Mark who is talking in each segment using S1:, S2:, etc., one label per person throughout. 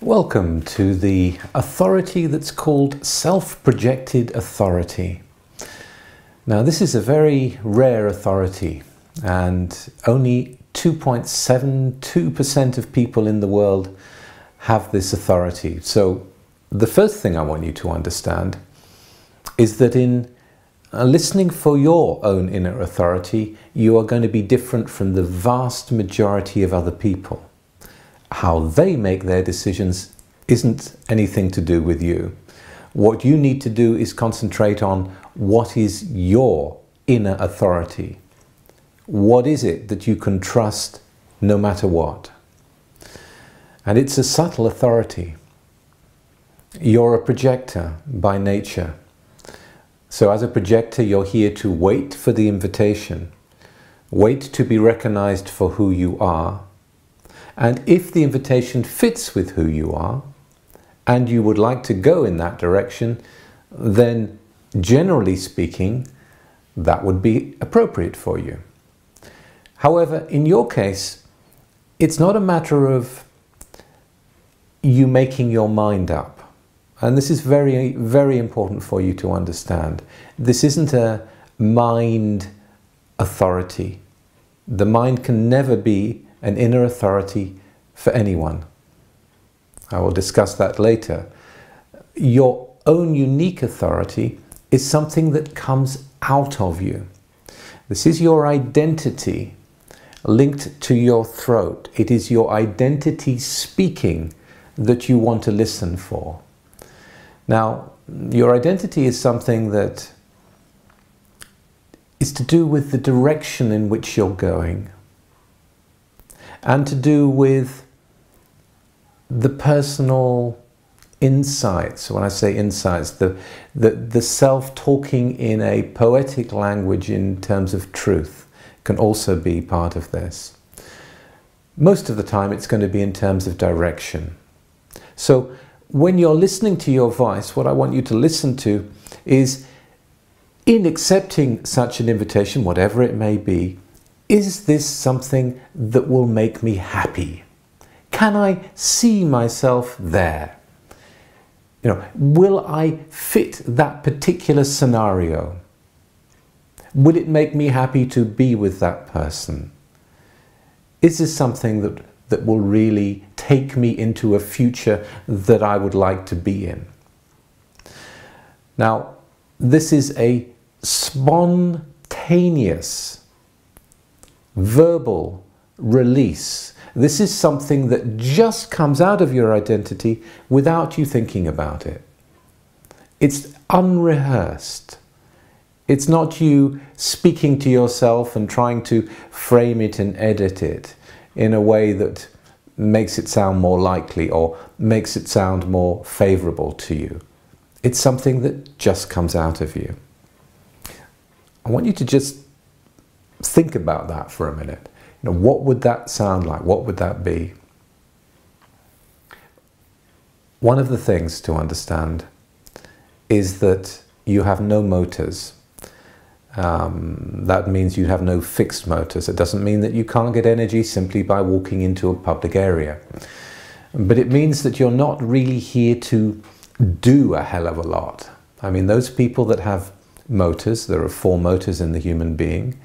S1: Welcome to the authority that's called self-projected authority. Now this is a very rare authority and only 2.72% of people in the world have this authority. So the first thing I want you to understand is that in uh, listening for your own inner authority, you are going to be different from the vast majority of other people how they make their decisions isn't anything to do with you. What you need to do is concentrate on what is your inner authority. What is it that you can trust no matter what? And it's a subtle authority. You're a projector by nature. So as a projector, you're here to wait for the invitation, wait to be recognized for who you are, and if the invitation fits with who you are, and you would like to go in that direction, then generally speaking, that would be appropriate for you. However, in your case, it's not a matter of you making your mind up. And this is very, very important for you to understand. This isn't a mind authority. The mind can never be an inner authority for anyone. I will discuss that later. Your own unique authority is something that comes out of you. This is your identity linked to your throat. It is your identity speaking that you want to listen for. Now, your identity is something that is to do with the direction in which you're going and to do with the personal insights. When I say insights, the, the, the self talking in a poetic language in terms of truth can also be part of this. Most of the time, it's going to be in terms of direction. So, when you're listening to your voice, what I want you to listen to is in accepting such an invitation, whatever it may be, is this something that will make me happy? Can I see myself there? You know, will I fit that particular scenario? Will it make me happy to be with that person? Is this something that, that will really take me into a future that I would like to be in? Now, this is a spontaneous verbal release. This is something that just comes out of your identity without you thinking about it. It's unrehearsed. It's not you speaking to yourself and trying to frame it and edit it in a way that makes it sound more likely or makes it sound more favorable to you. It's something that just comes out of you. I want you to just think about that for a minute. You know, what would that sound like? What would that be? One of the things to understand is that you have no motors. Um, that means you have no fixed motors. It doesn't mean that you can't get energy simply by walking into a public area. But it means that you're not really here to do a hell of a lot. I mean, those people that have motors, there are four motors in the human being,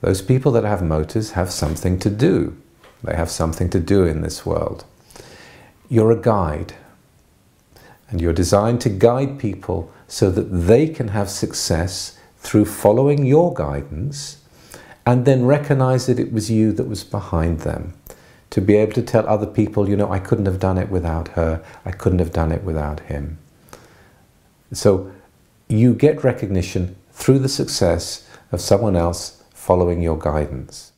S1: those people that have motors have something to do. They have something to do in this world. You're a guide, and you're designed to guide people so that they can have success through following your guidance and then recognize that it was you that was behind them. To be able to tell other people, you know, I couldn't have done it without her, I couldn't have done it without him. So you get recognition through the success of someone else following your guidance.